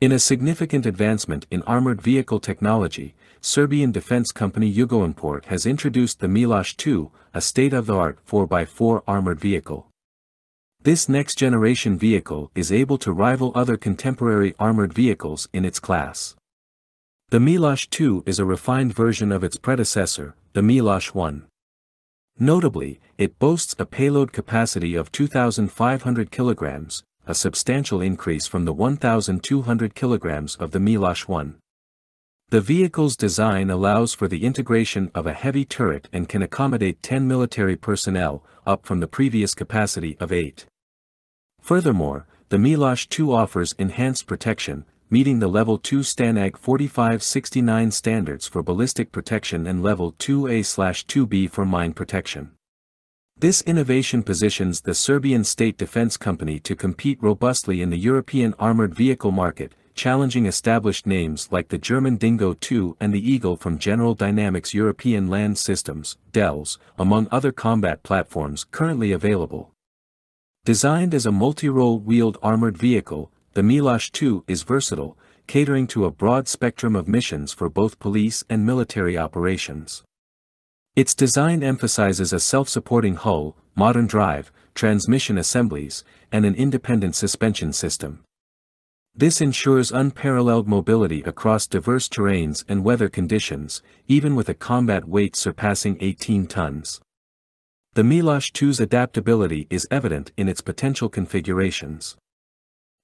In a significant advancement in armored vehicle technology, Serbian defense company Yugoimport has introduced the Milosh 2, a state-of-the-art 4x4 armored vehicle. This next-generation vehicle is able to rival other contemporary armored vehicles in its class. The Milosh 2 is a refined version of its predecessor, the Milosh 1. Notably, it boasts a payload capacity of 2,500 kilograms, a substantial increase from the 1,200 kilograms of the Milosh 1. The vehicle's design allows for the integration of a heavy turret and can accommodate 10 military personnel, up from the previous capacity of 8. Furthermore, the Milosh 2 offers enhanced protection, meeting the Level 2 STANAG 4569 standards for ballistic protection and Level 2A-2B for mine protection. This innovation positions the Serbian State Defense Company to compete robustly in the European armored vehicle market, challenging established names like the German Dingo 2 and the Eagle from General Dynamics European Land Systems, DELS, among other combat platforms currently available. Designed as a multi-role wheeled armored vehicle, the Milosh 2 is versatile, catering to a broad spectrum of missions for both police and military operations. Its design emphasizes a self-supporting hull, modern drive, transmission assemblies, and an independent suspension system. This ensures unparalleled mobility across diverse terrains and weather conditions, even with a combat weight surpassing 18 tons. The Milosh 2's adaptability is evident in its potential configurations.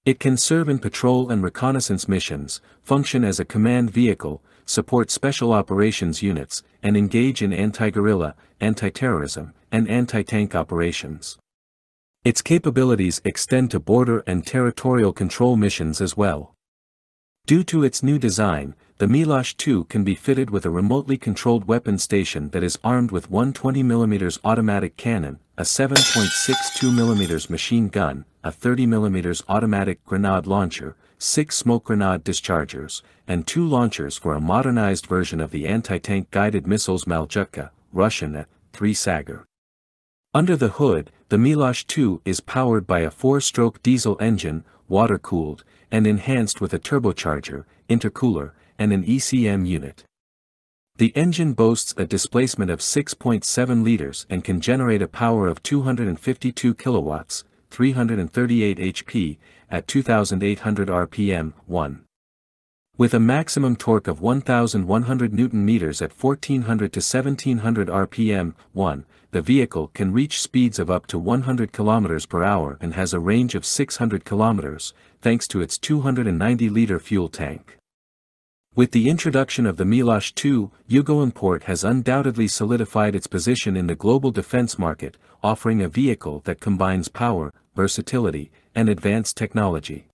It can serve in patrol and reconnaissance missions, function as a command vehicle, support special operations units, and engage in anti-guerrilla, anti-terrorism, and anti-tank operations. Its capabilities extend to border and territorial control missions as well. Due to its new design, the Milosh 2 can be fitted with a remotely controlled weapon station that is armed with one 20mm automatic cannon, a 7.62mm machine gun, a 30mm automatic grenade launcher, six smoke grenade dischargers, and two launchers for a modernized version of the anti-tank guided missiles Maljutka, Russian at-3 Sagger. Under the hood, the Milosh 2 is powered by a four-stroke diesel engine, water-cooled, and enhanced with a turbocharger, intercooler, and an ECM unit. The engine boasts a displacement of 6.7 liters and can generate a power of 252 kilowatts, 338 HP, at 2800 RPM, 1. With a maximum torque of 1100 Newton meters at 1400 to 1700 RPM, 1, the vehicle can reach speeds of up to 100 km per hour and has a range of 600 km, thanks to its 290-liter fuel tank. With the introduction of the Milosh 2, Yugoimport has undoubtedly solidified its position in the global defense market, offering a vehicle that combines power, versatility, and advanced technology.